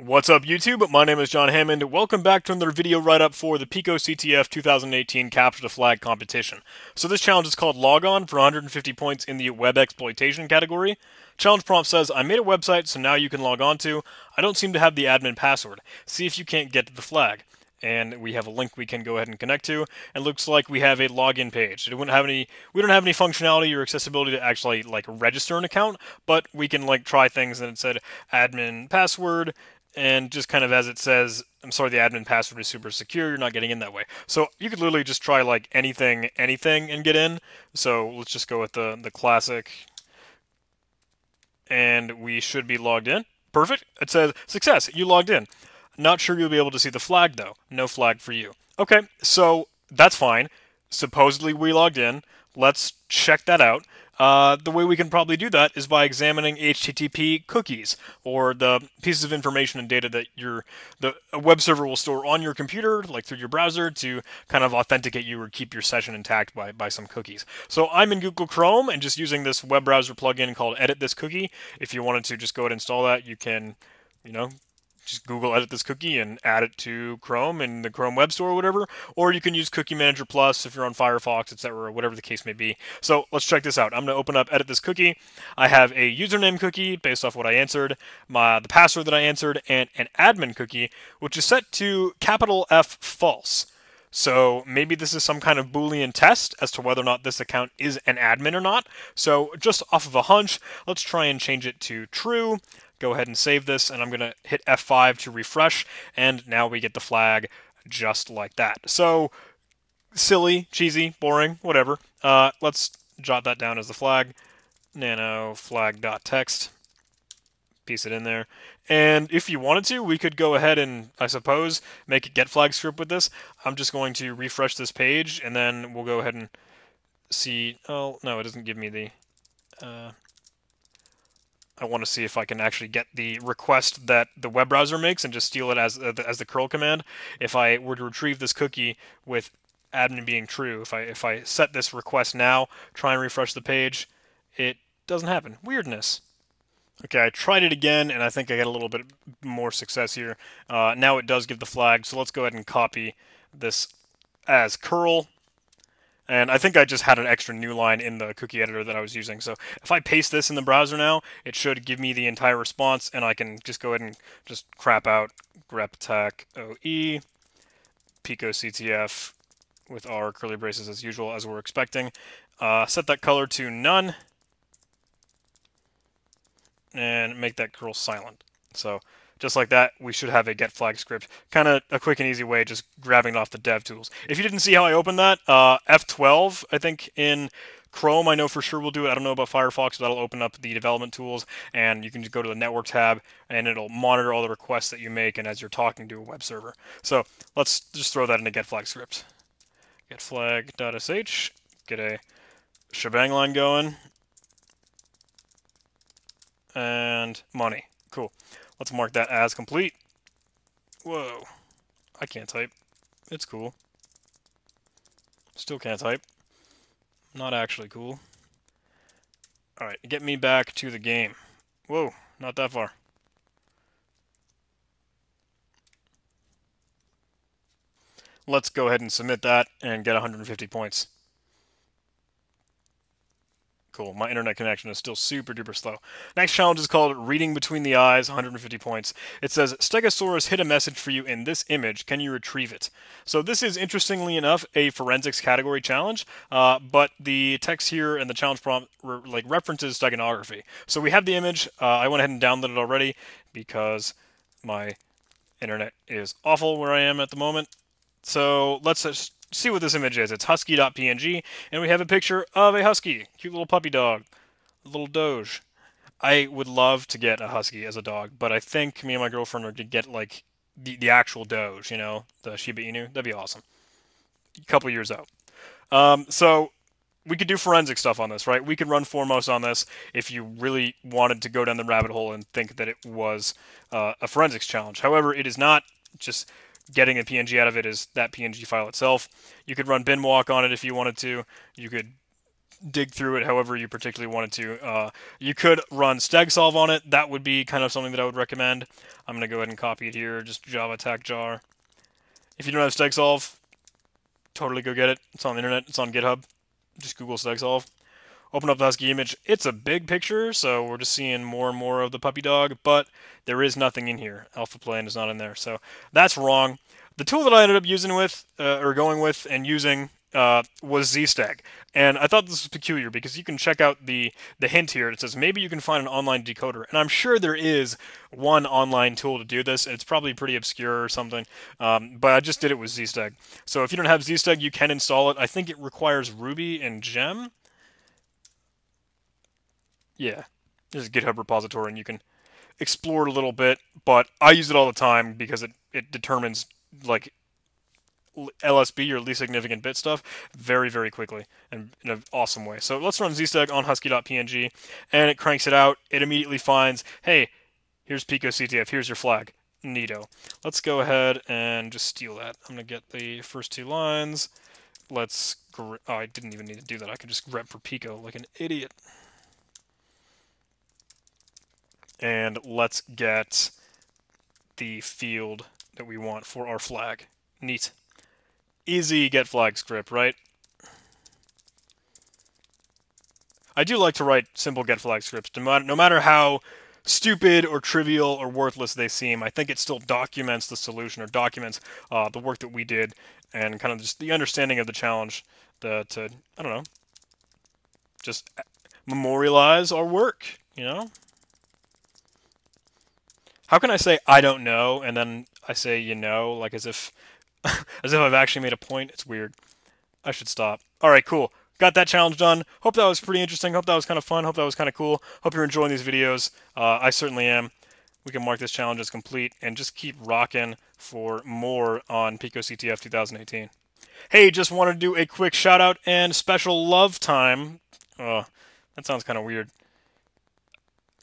What's up YouTube? My name is John Hammond. Welcome back to another video write-up for the Pico CTF 2018 Capture the Flag competition. So this challenge is called Log On for 150 points in the web exploitation category. Challenge prompt says, I made a website so now you can log on to. I don't seem to have the admin password. See if you can't get to the flag and we have a link we can go ahead and connect to. And looks like we have a login page. It wouldn't have any. We don't have any functionality or accessibility to actually like register an account, but we can like try things. And it said admin password, and just kind of as it says, I'm sorry, the admin password is super secure. You're not getting in that way. So you could literally just try like anything, anything, and get in. So let's just go with the the classic, and we should be logged in. Perfect. It says success. You logged in. Not sure you'll be able to see the flag though. No flag for you. Okay, so that's fine. Supposedly we logged in. Let's check that out. Uh, the way we can probably do that is by examining HTTP cookies, or the pieces of information and data that your the web server will store on your computer, like through your browser, to kind of authenticate you or keep your session intact by, by some cookies. So I'm in Google Chrome and just using this web browser plugin called Edit This Cookie. If you wanted to just go ahead and install that, you can, you know, just Google edit this cookie and add it to Chrome in the Chrome Web Store or whatever. Or you can use Cookie Manager Plus if you're on Firefox, etc., or whatever the case may be. So let's check this out. I'm going to open up edit this cookie. I have a username cookie based off what I answered, my the password that I answered, and an admin cookie, which is set to capital F false. So maybe this is some kind of Boolean test as to whether or not this account is an admin or not. So just off of a hunch, let's try and change it to true go ahead and save this, and I'm going to hit F5 to refresh, and now we get the flag just like that. So, silly, cheesy, boring, whatever. Uh, let's jot that down as the flag, nano flag.text, piece it in there. And if you wanted to, we could go ahead and, I suppose, make a get flag script with this. I'm just going to refresh this page, and then we'll go ahead and see. Oh, no, it doesn't give me the... Uh, I want to see if I can actually get the request that the web browser makes and just steal it as uh, as the curl command. If I were to retrieve this cookie with admin being true, if I if I set this request now, try and refresh the page, it doesn't happen. Weirdness. Okay, I tried it again, and I think I got a little bit more success here. Uh, now it does give the flag, so let's go ahead and copy this as curl and I think I just had an extra new line in the cookie editor that I was using. So if I paste this in the browser now, it should give me the entire response, and I can just go ahead and just crap out grep tack OE, Pico CTF with our curly braces as usual, as we're expecting. Uh, set that color to none, and make that curl silent. So just like that, we should have a get flag script. Kind of a quick and easy way, just grabbing it off the dev tools. If you didn't see how I opened that, uh, F12, I think in Chrome, I know for sure will do it. I don't know about Firefox, but that'll open up the development tools, and you can just go to the network tab, and it'll monitor all the requests that you make, and as you're talking to a web server. So let's just throw that in a get flag script. Get flag.sh, get a shebang line going, and money. Cool. Let's mark that as complete. Whoa. I can't type. It's cool. Still can't type. Not actually cool. Alright, get me back to the game. Whoa, not that far. Let's go ahead and submit that and get 150 points. Cool. My internet connection is still super duper slow. Next challenge is called Reading Between the Eyes, 150 points. It says, Stegosaurus hid a message for you in this image. Can you retrieve it? So this is, interestingly enough, a forensics category challenge, uh, but the text here and the challenge prompt re like references steganography. So we have the image. Uh, I went ahead and downloaded it already because my internet is awful where I am at the moment. So let's just see what this image is. It's husky.png, and we have a picture of a husky. Cute little puppy dog. little doge. I would love to get a husky as a dog, but I think me and my girlfriend are to get, like, the, the actual doge, you know, the Shiba Inu. That'd be awesome. A couple years out. Um, so we could do forensic stuff on this, right? We could run Foremost on this if you really wanted to go down the rabbit hole and think that it was uh, a forensics challenge. However, it is not just getting a PNG out of it is that PNG file itself. You could run binwalk on it if you wanted to. You could dig through it however you particularly wanted to. Uh, you could run Stegsolve on it. That would be kind of something that I would recommend. I'm going to go ahead and copy it here, just Java Tac jar. If you don't have Stegsolve, totally go get it. It's on the internet. It's on GitHub. Just Google Stegsolve. Open up the Husky image. It's a big picture, so we're just seeing more and more of the puppy dog, but there is nothing in here. Alpha plane is not in there, so that's wrong. The tool that I ended up using with, uh, or going with and using uh, was ZSteg. And I thought this was peculiar because you can check out the, the hint here. It says maybe you can find an online decoder. And I'm sure there is one online tool to do this. It's probably pretty obscure or something. Um, but I just did it with ZSteg. So if you don't have ZSteg, you can install it. I think it requires Ruby and Gem. Yeah, there's a GitHub repository and you can explore it a little bit. But I use it all the time because it, it determines like LSB or least significant bit stuff very, very quickly and in an awesome way. So let's run zsteg on husky.png and it cranks it out. It immediately finds, hey, here's Pico CTF, here's your flag. Neato. Let's go ahead and just steal that. I'm going to get the first two lines. Let's, oh, I didn't even need to do that. I could just grep for Pico like an idiot. And let's get the field that we want for our flag. Neat easy get flag script, right? I do like to write simple get flag scripts, no matter how stupid or trivial or worthless they seem. I think it still documents the solution or documents uh, the work that we did and kind of just the understanding of the challenge that, uh, I don't know, just memorialize our work, you know? How can I say I don't know and then I say you know, like as if As if I've actually made a point. It's weird. I should stop. All right, cool. Got that challenge done. Hope that was pretty interesting. Hope that was kind of fun. Hope that was kind of cool. Hope you're enjoying these videos. Uh, I certainly am. We can mark this challenge as complete and just keep rocking for more on Pico CTF 2018. Hey, just wanted to do a quick shout out and special love time. Oh, that sounds kind of weird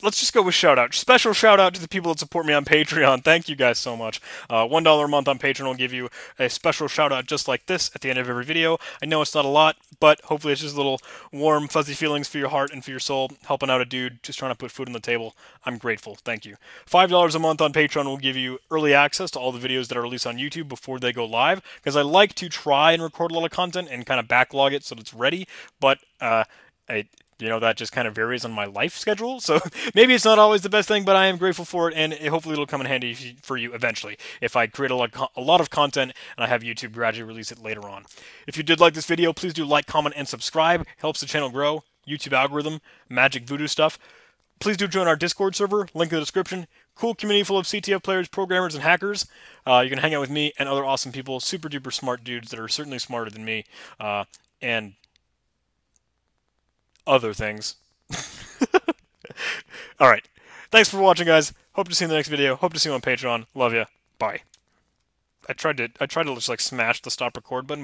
let's just go with shout out. Special shout out to the people that support me on Patreon. Thank you guys so much. Uh, $1 a month on Patreon will give you a special shout out just like this at the end of every video. I know it's not a lot, but hopefully it's just a little warm, fuzzy feelings for your heart and for your soul, helping out a dude just trying to put food on the table. I'm grateful. Thank you. $5 a month on Patreon will give you early access to all the videos that are released on YouTube before they go live, because I like to try and record a lot of content and kind of backlog it so that it's ready, but uh, I you know that just kind of varies on my life schedule. So maybe it's not always the best thing but i am grateful for it and hopefully it'll come in handy for you eventually if i create a lot, a lot of content and i have youtube gradually release it later on. If you did like this video please do like comment and subscribe. It helps the channel grow. Youtube algorithm magic voodoo stuff. Please do join our discord server link in the description. Cool community full of ctf players programmers and hackers. Uh, you can hang out with me and other awesome people super duper smart dudes that are certainly smarter than me uh, and other things. All right. Thanks for watching, guys. Hope to see you in the next video. Hope to see you on Patreon. Love ya. Bye. I tried to I tried to just like smash the stop record button, but